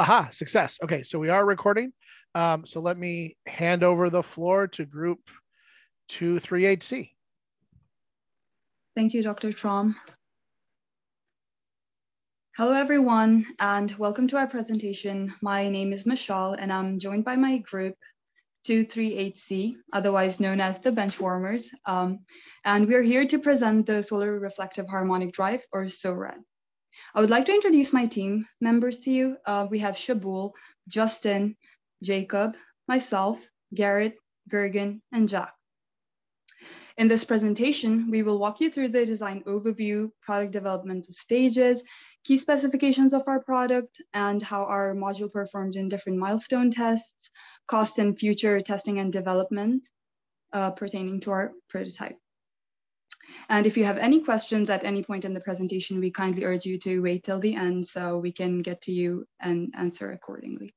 Aha, success. Okay, so we are recording. Um, so let me hand over the floor to group 238C. Thank you, Dr. Trom. Hello, everyone, and welcome to our presentation. My name is Michelle, and I'm joined by my group 238C, otherwise known as the Benchwarmers. Um, and we're here to present the Solar Reflective Harmonic Drive, or SORHAD. I would like to introduce my team members to you. Uh, we have Shabul, Justin, Jacob, myself, Garrett, Gergen, and Jack. In this presentation, we will walk you through the design overview, product development stages, key specifications of our product, and how our module performed in different milestone tests, cost and future testing and development uh, pertaining to our prototype. And if you have any questions at any point in the presentation, we kindly urge you to wait till the end so we can get to you and answer accordingly.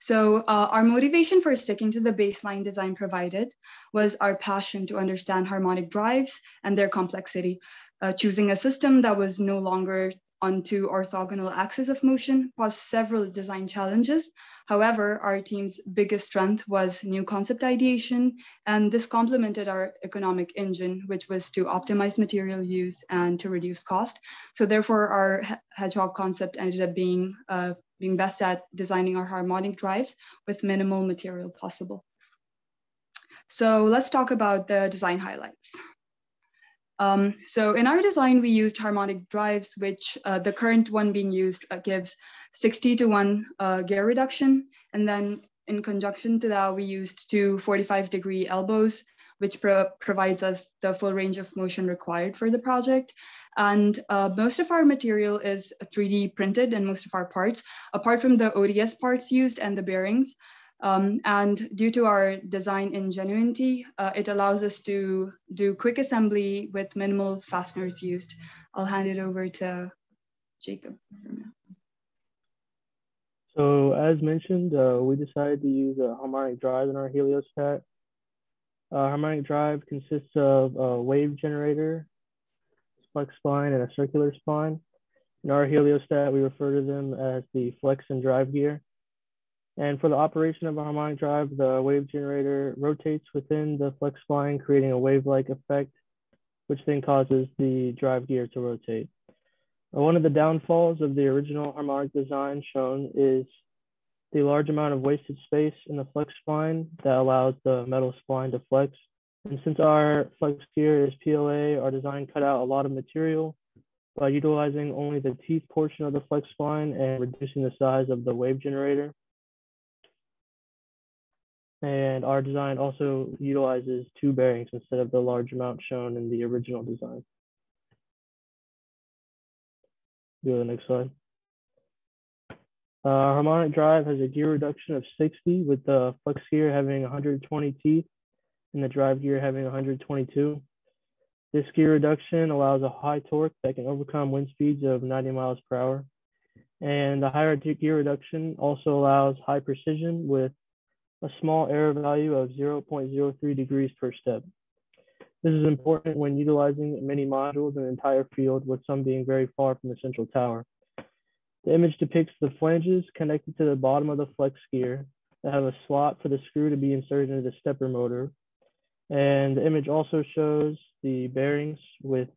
So uh, our motivation for sticking to the baseline design provided was our passion to understand harmonic drives and their complexity, uh, choosing a system that was no longer onto orthogonal axis of motion posed several design challenges. However, our team's biggest strength was new concept ideation, and this complemented our economic engine, which was to optimize material use and to reduce cost. So therefore, our hedgehog concept ended up being, uh, being best at designing our harmonic drives with minimal material possible. So let's talk about the design highlights. Um, so in our design, we used harmonic drives, which uh, the current one being used uh, gives 60 to 1 uh, gear reduction. And then in conjunction to that, we used two 45 degree elbows, which pro provides us the full range of motion required for the project. And uh, most of our material is 3D printed and most of our parts, apart from the OTS parts used and the bearings. Um, and due to our design ingenuity, uh, it allows us to do quick assembly with minimal fasteners used. I'll hand it over to Jacob. So as mentioned, uh, we decided to use a harmonic drive in our heliostat. Uh, harmonic drive consists of a wave generator, flex spline, and a circular spline. In our heliostat, we refer to them as the flex and drive gear. And for the operation of a harmonic drive, the wave generator rotates within the flex spline, creating a wave-like effect, which then causes the drive gear to rotate. Uh, one of the downfalls of the original harmonic design shown is the large amount of wasted space in the flex spline that allows the metal spline to flex. And since our flex gear is PLA, our design cut out a lot of material by utilizing only the teeth portion of the flex spline and reducing the size of the wave generator. And our design also utilizes two bearings instead of the large amount shown in the original design. Go to the next slide. Uh, harmonic drive has a gear reduction of 60 with the flex gear having 120 teeth and the drive gear having 122. This gear reduction allows a high torque that can overcome wind speeds of 90 miles per hour. And the higher gear reduction also allows high precision with a small error value of 0.03 degrees per step. This is important when utilizing many modules in an entire field, with some being very far from the central tower. The image depicts the flanges connected to the bottom of the flex gear that have a slot for the screw to be inserted into the stepper motor. And the image also shows the bearings with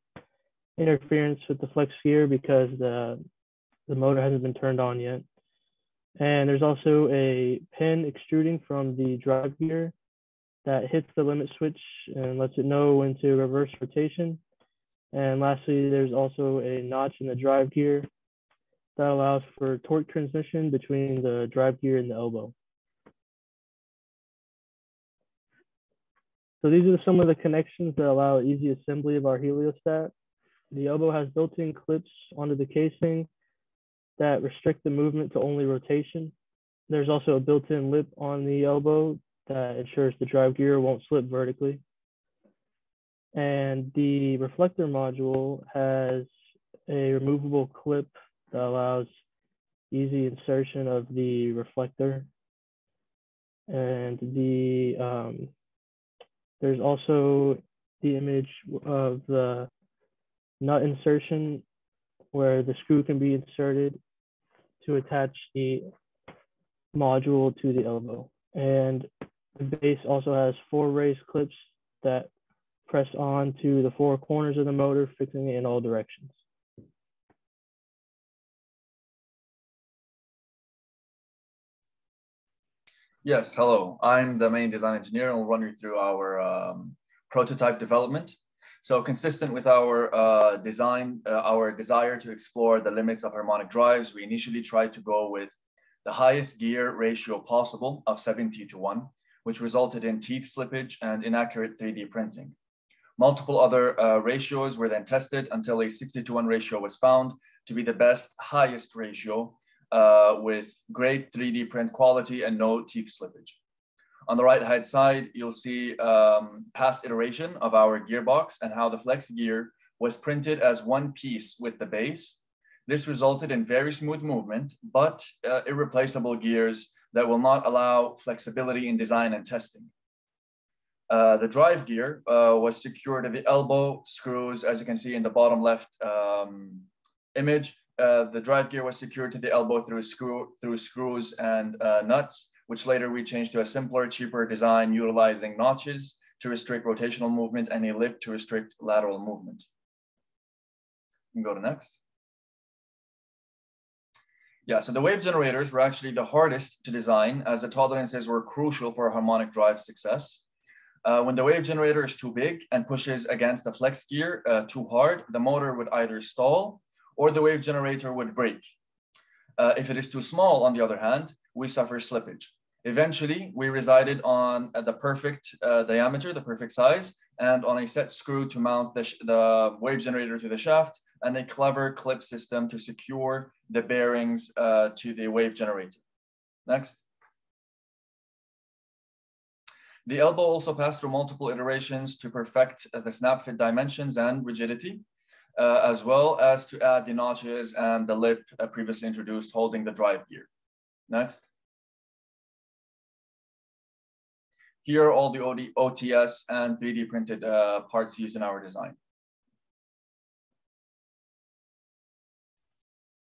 interference with the flex gear because the, the motor hasn't been turned on yet. And there's also a pin extruding from the drive gear that hits the limit switch and lets it know when to reverse rotation. And lastly, there's also a notch in the drive gear that allows for torque transmission between the drive gear and the elbow. So these are some of the connections that allow easy assembly of our heliostat. The elbow has built-in clips onto the casing that restrict the movement to only rotation. There's also a built-in lip on the elbow that ensures the drive gear won't slip vertically. And the reflector module has a removable clip that allows easy insertion of the reflector. And the um, there's also the image of the nut insertion where the screw can be inserted to attach the module to the elbow. And the base also has four raised clips that press on to the four corners of the motor, fixing it in all directions. Yes, hello. I'm the main design engineer and we'll run you through our um, prototype development. So consistent with our uh, design, uh, our desire to explore the limits of harmonic drives, we initially tried to go with the highest gear ratio possible of 70 to 1, which resulted in teeth slippage and inaccurate 3D printing. Multiple other uh, ratios were then tested until a 60 to 1 ratio was found to be the best highest ratio uh, with great 3D print quality and no teeth slippage. On the right hand side, you'll see um, past iteration of our gearbox and how the flex gear was printed as one piece with the base. This resulted in very smooth movement, but uh, irreplaceable gears that will not allow flexibility in design and testing. Uh, the drive gear uh, was secured at the elbow screws, as you can see in the bottom left um, image. Uh, the drive gear was secured to the elbow through screw through screws and uh, nuts which later we changed to a simpler, cheaper design utilizing notches to restrict rotational movement and a lip to restrict lateral movement. You can go to next. Yeah, so the wave generators were actually the hardest to design as the tolerances were crucial for harmonic drive success. Uh, when the wave generator is too big and pushes against the flex gear uh, too hard, the motor would either stall or the wave generator would break. Uh, if it is too small, on the other hand, we suffer slippage. Eventually, we resided on uh, the perfect uh, diameter, the perfect size, and on a set screw to mount the, the wave generator to the shaft, and a clever clip system to secure the bearings uh, to the wave generator. Next. The elbow also passed through multiple iterations to perfect the snap fit dimensions and rigidity, uh, as well as to add the notches and the lip uh, previously introduced holding the drive gear. Next. Here are all the OD, OTS and 3D printed uh, parts used in our design.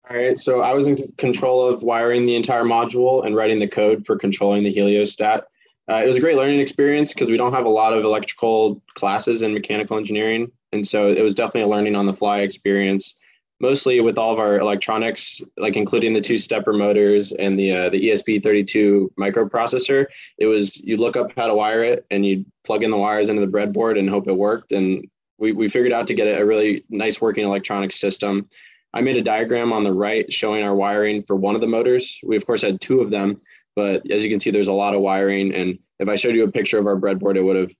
All right, so I was in control of wiring the entire module and writing the code for controlling the heliostat. Uh, it was a great learning experience because we don't have a lot of electrical classes in mechanical engineering. And so it was definitely a learning on the fly experience mostly with all of our electronics, like including the two stepper motors and the uh, the ESP32 microprocessor, it was you look up how to wire it and you plug in the wires into the breadboard and hope it worked. And we, we figured out to get a really nice working electronic system. I made a diagram on the right showing our wiring for one of the motors. We of course had two of them, but as you can see, there's a lot of wiring. And if I showed you a picture of our breadboard, it would have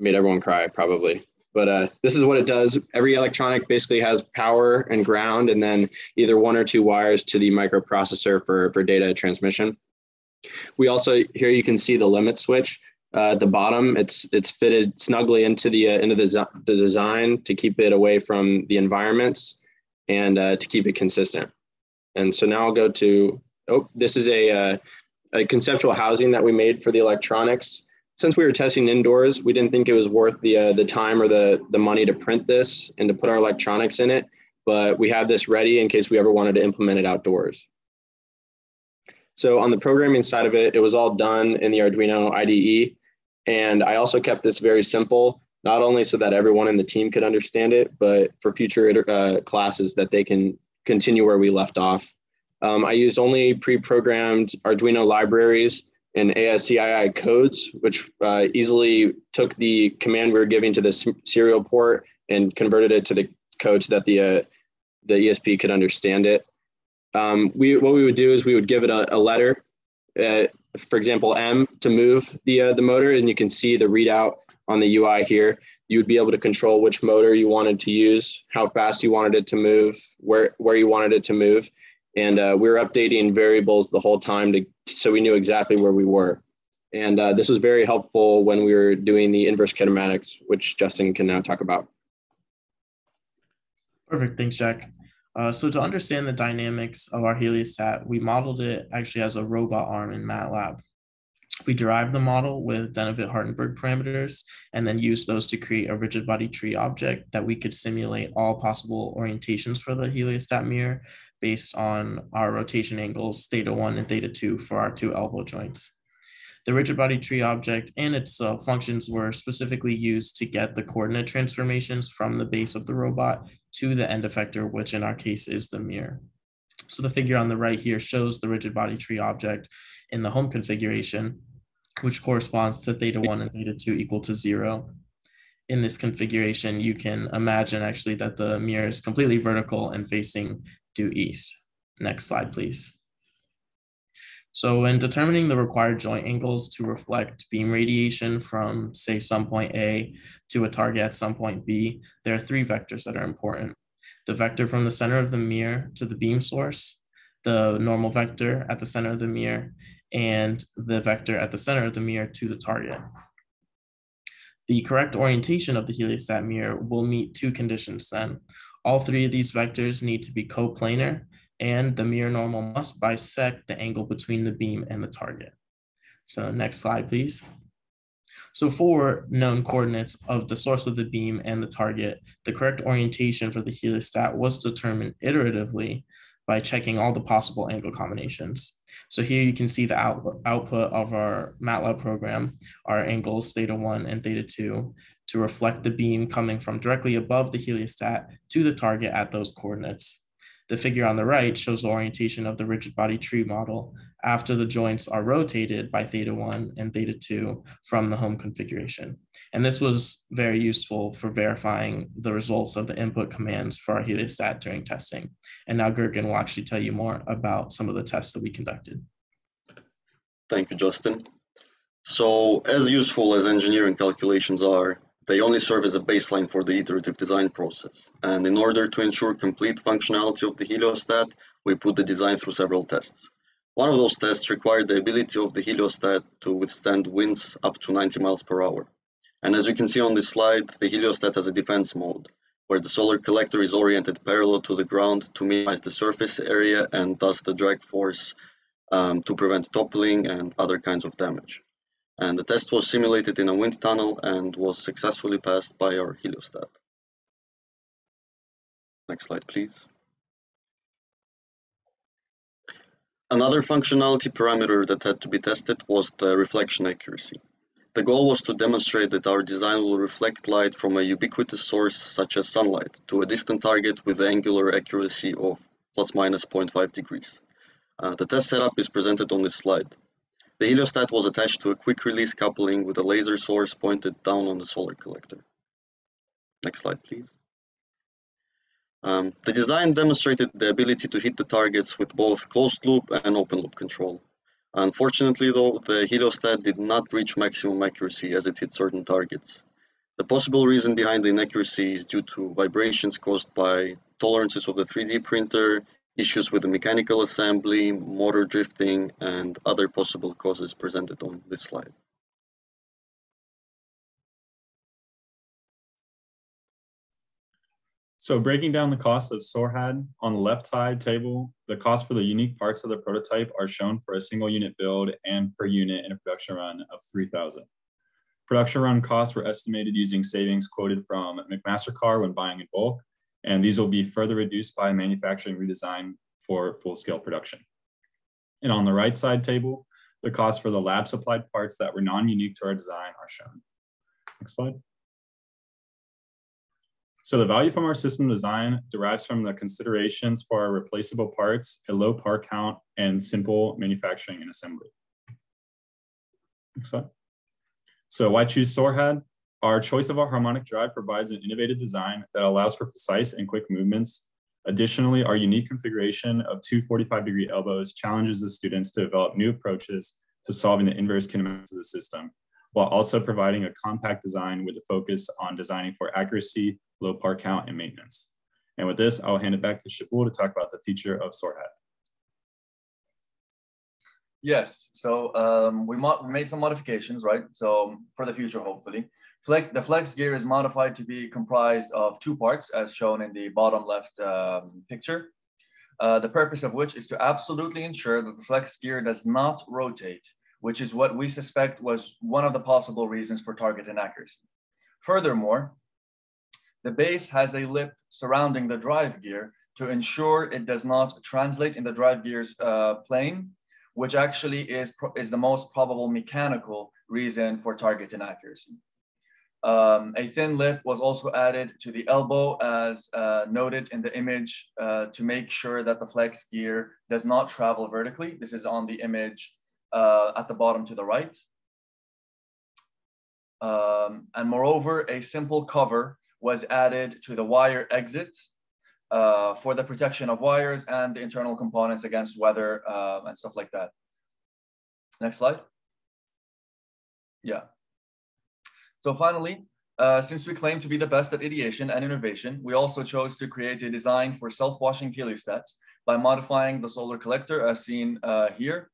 made everyone cry probably. But uh, this is what it does. Every electronic basically has power and ground, and then either one or two wires to the microprocessor for, for data transmission. We also, here you can see the limit switch. Uh, at the bottom, it's it's fitted snugly into the uh, into the, the design to keep it away from the environments and uh, to keep it consistent. And so now I'll go to, oh, this is a, uh, a conceptual housing that we made for the electronics since we were testing indoors, we didn't think it was worth the uh, the time or the the money to print this and to put our electronics in it. But we have this ready in case we ever wanted to implement it outdoors. So on the programming side of it, it was all done in the Arduino IDE. And I also kept this very simple, not only so that everyone in the team could understand it, but for future uh, classes that they can continue where we left off. Um, I used only pre-programmed Arduino libraries and ASCII codes, which uh, easily took the command we were giving to the serial port and converted it to the code so that the uh, the ESP could understand it. Um, we what we would do is we would give it a, a letter, uh, for example, M to move the uh, the motor, and you can see the readout on the UI here. You would be able to control which motor you wanted to use, how fast you wanted it to move, where where you wanted it to move, and uh, we were updating variables the whole time to so we knew exactly where we were. And uh, this was very helpful when we were doing the inverse kinematics, which Justin can now talk about. Perfect, thanks, Jack. Uh, so to understand the dynamics of our heliostat, we modeled it actually as a robot arm in MATLAB. We derived the model with Denavit-Hartenberg parameters and then used those to create a rigid body tree object that we could simulate all possible orientations for the heliostat mirror based on our rotation angles, theta one and theta two for our two elbow joints. The rigid body tree object and its uh, functions were specifically used to get the coordinate transformations from the base of the robot to the end effector, which in our case is the mirror. So the figure on the right here shows the rigid body tree object in the home configuration, which corresponds to theta one and theta two equal to zero. In this configuration, you can imagine actually that the mirror is completely vertical and facing due east. Next slide, please. So in determining the required joint angles to reflect beam radiation from say some point A to a target at some point B, there are three vectors that are important. The vector from the center of the mirror to the beam source, the normal vector at the center of the mirror, and the vector at the center of the mirror to the target. The correct orientation of the heliostat mirror will meet two conditions then. All three of these vectors need to be coplanar and the mirror normal must bisect the angle between the beam and the target. So next slide, please. So for known coordinates of the source of the beam and the target, the correct orientation for the heliostat was determined iteratively by checking all the possible angle combinations. So here you can see the out, output of our MATLAB program, our angles theta 1 and theta 2, to reflect the beam coming from directly above the heliostat to the target at those coordinates. The figure on the right shows the orientation of the rigid body tree model after the joints are rotated by theta 1 and theta 2 from the home configuration. And this was very useful for verifying the results of the input commands for our heliostat during testing. And now Gergen will actually tell you more about some of the tests that we conducted. Thank you, Justin. So as useful as engineering calculations are, they only serve as a baseline for the iterative design process. And in order to ensure complete functionality of the heliostat, we put the design through several tests. One of those tests required the ability of the heliostat to withstand winds up to 90 miles per hour. And as you can see on this slide, the heliostat has a defense mode, where the solar collector is oriented parallel to the ground to minimize the surface area and thus the drag force um, to prevent toppling and other kinds of damage and the test was simulated in a wind tunnel and was successfully passed by our heliostat. Next slide, please. Another functionality parameter that had to be tested was the reflection accuracy. The goal was to demonstrate that our design will reflect light from a ubiquitous source such as sunlight to a distant target with angular accuracy of plus minus 0.5 degrees. Uh, the test setup is presented on this slide. The heliostat was attached to a quick release coupling with a laser source pointed down on the solar collector. Next slide, please. Um, the design demonstrated the ability to hit the targets with both closed loop and open loop control. Unfortunately though, the heliostat did not reach maximum accuracy as it hit certain targets. The possible reason behind the inaccuracy is due to vibrations caused by tolerances of the 3D printer, issues with the mechanical assembly, motor drifting, and other possible causes presented on this slide. So breaking down the cost of SORHAD, on the left side table, the cost for the unique parts of the prototype are shown for a single unit build and per unit in a production run of 3000. Production run costs were estimated using savings quoted from McMaster-Carr when buying in bulk, and these will be further reduced by manufacturing redesign for full-scale production. And on the right side table, the costs for the lab supplied parts that were non-unique to our design are shown. Next slide. So the value from our system design derives from the considerations for our replaceable parts, a low part count, and simple manufacturing and assembly. Next slide. So why choose SORHAD? Our choice of a harmonic drive provides an innovative design that allows for precise and quick movements. Additionally, our unique configuration of two 45 degree elbows challenges the students to develop new approaches to solving the inverse kinematics of the system, while also providing a compact design with a focus on designing for accuracy, low part count, and maintenance. And with this, I'll hand it back to Shibul to talk about the future of SORHAD. Yes, so um, we, we made some modifications, right? So for the future, hopefully. Flex, the flex gear is modified to be comprised of two parts as shown in the bottom left um, picture. Uh, the purpose of which is to absolutely ensure that the flex gear does not rotate, which is what we suspect was one of the possible reasons for target inaccuracy. Furthermore, the base has a lip surrounding the drive gear to ensure it does not translate in the drive gears uh, plane, which actually is, is the most probable mechanical reason for target inaccuracy. Um, a thin lift was also added to the elbow as uh, noted in the image uh, to make sure that the flex gear does not travel vertically. This is on the image uh, at the bottom to the right. Um, and moreover, a simple cover was added to the wire exit uh, for the protection of wires and the internal components against weather uh, and stuff like that. Next slide. Yeah. So finally, uh, since we claim to be the best at ideation and innovation, we also chose to create a design for self-washing heliostats by modifying the solar collector as seen uh, here.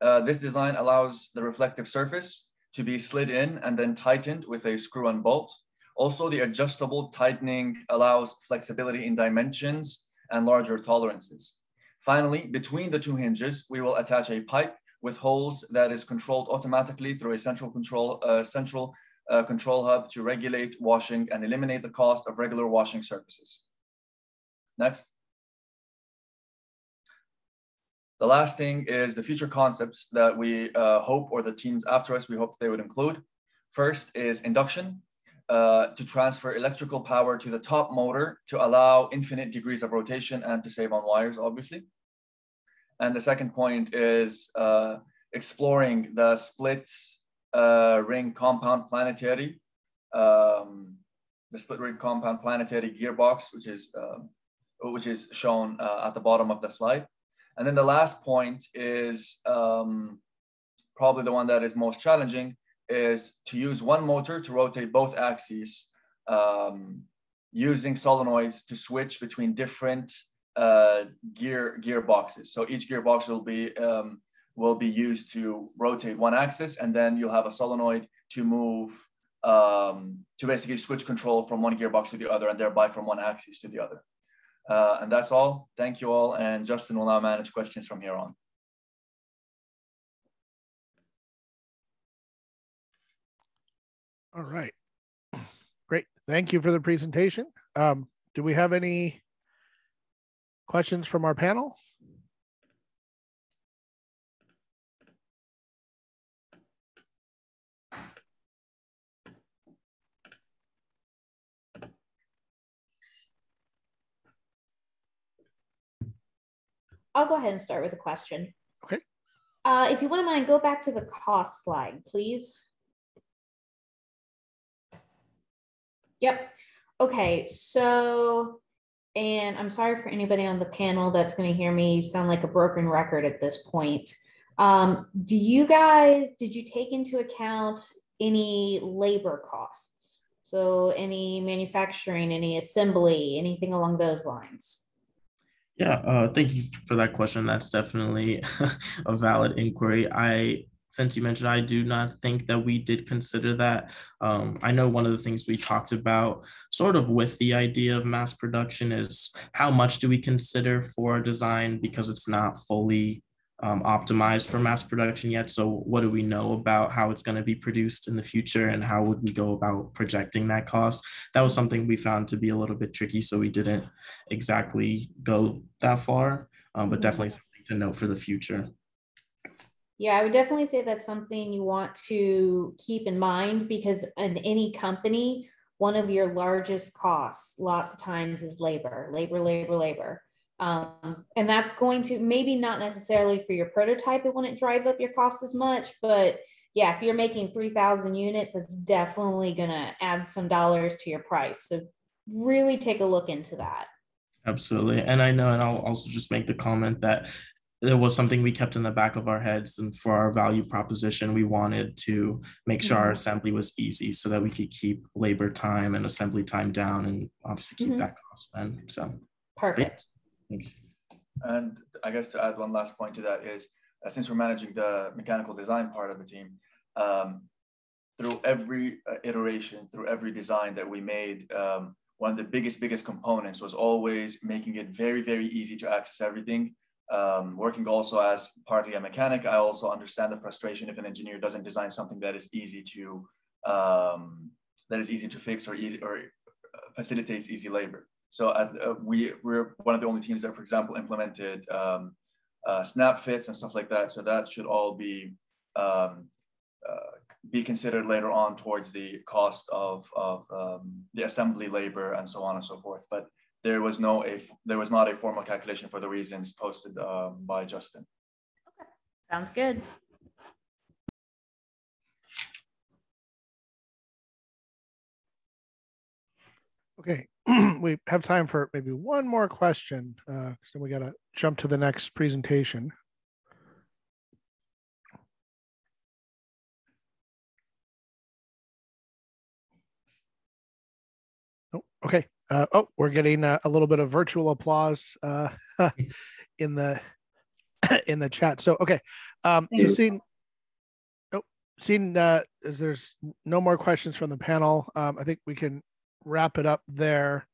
Uh, this design allows the reflective surface to be slid in and then tightened with a screw and bolt. Also, the adjustable tightening allows flexibility in dimensions and larger tolerances. Finally, between the two hinges, we will attach a pipe with holes that is controlled automatically through a central control, uh, central uh, control hub to regulate washing and eliminate the cost of regular washing surfaces. Next. The last thing is the future concepts that we uh, hope, or the teams after us, we hope they would include. First is induction, uh, to transfer electrical power to the top motor to allow infinite degrees of rotation and to save on wires, obviously. And the second point is uh, exploring the split uh, ring compound planetary, um, the split ring compound planetary gearbox, which is um, which is shown uh, at the bottom of the slide. And then the last point is um, probably the one that is most challenging is to use one motor to rotate both axes um, using solenoids to switch between different uh, gear gearboxes. So each gearbox will be um, will be used to rotate one axis, and then you'll have a solenoid to move um, to basically switch control from one gearbox to the other, and thereby from one axis to the other. Uh, and that's all. Thank you all, and Justin will now manage questions from here on. All right. Great. Thank you for the presentation. Um, do we have any questions from our panel? I'll go ahead and start with a question. Okay. Uh, if you wouldn't mind, go back to the cost slide, please. Yep. Okay, so, and I'm sorry for anybody on the panel that's going to hear me sound like a broken record at this point. Um, do you guys, did you take into account any labor costs? So any manufacturing, any assembly, anything along those lines? Yeah, uh, thank you for that question. That's definitely a valid inquiry. I since you mentioned, I do not think that we did consider that. Um, I know one of the things we talked about, sort of with the idea of mass production, is how much do we consider for design because it's not fully um, optimized for mass production yet. So, what do we know about how it's going to be produced in the future, and how would we go about projecting that cost? That was something we found to be a little bit tricky, so we didn't exactly go that far, um, but mm-hmm. definitely something to note for the future. Yeah, I would definitely say that's something you want to keep in mind because in any company, one of your largest costs lots of times is labor, labor, labor, labor. Um, and that's going to maybe not necessarily for your prototype, it wouldn't drive up your cost as much, but yeah, if you're making 3,000 units, it's definitely going to add some dollars to your price. So really take a look into that. Absolutely. And I know, and I'll also just make the comment that there was something we kept in the back of our heads and for our value proposition we wanted to make sure mm-hmm. our assembly was easy so that we could keep labor time and assembly time down and obviously keep mm-hmm. that cost then so perfect thanks and i guess to add one last point to that is uh, since we're managing the mechanical design part of the team um, through every uh, iteration through every design that we made um, one of the biggest biggest components was always making it very very easy to access everything um, working also as partly a mechanic, I also understand the frustration if an engineer doesn't design something that is easy to um, that is easy to fix or easy or uh, facilitates easy labor. So at, uh, we we're one of the only teams that, for example, implemented um, uh, snap fits and stuff like that. So that should all be um, uh, be considered later on towards the cost of of um, the assembly labor and so on and so forth. But there was no a there was not a formal calculation for the reasons posted um, by Justin. Okay. Sounds good. Okay, we have time for maybe one more question. Uh, so we got to jump to the next presentation. Oh, okay. Uh, oh, we're getting a, a, little bit of virtual applause uh, in the in the chat. So okay, um, so seeing oh, seeing uh, as there's no more questions from the panel, um, I think we can wrap it up there.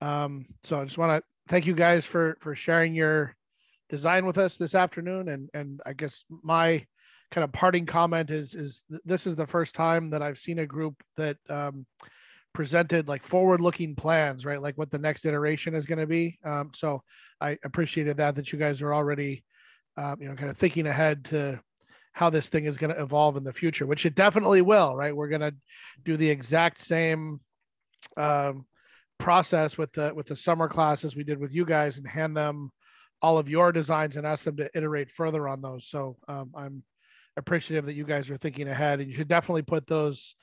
Um, so I just want to thank you guys for for sharing your design with us this afternoon. And and I guess my kind of parting comment is is this is the first time that I've seen a group that um, presented like forward looking plans, right? Like what the next iteration is going to be. Um, so I appreciated that that you guys are already um, you know kind of thinking ahead to how this thing is going to evolve in the future, which it definitely will, right? We're going to do the exact same um, process with the with the summer classes we did with you guys and hand them all of your designs and ask them to iterate further on those. So um, I'm appreciative that you guys are thinking ahead, and you should definitely put those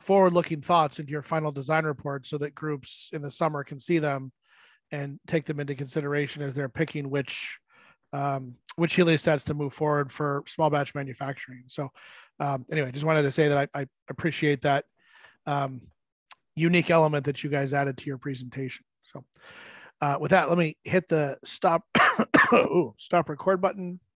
forward-looking thoughts into your final design report so that groups in the summer can see them and take them into consideration as they're picking which um, which heliostats to move forward for small batch manufacturing. So um, anyway, just wanted to say that I, I appreciate that um, unique element that you guys added to your presentation. So uh, with that, let me hit the stop, stop record button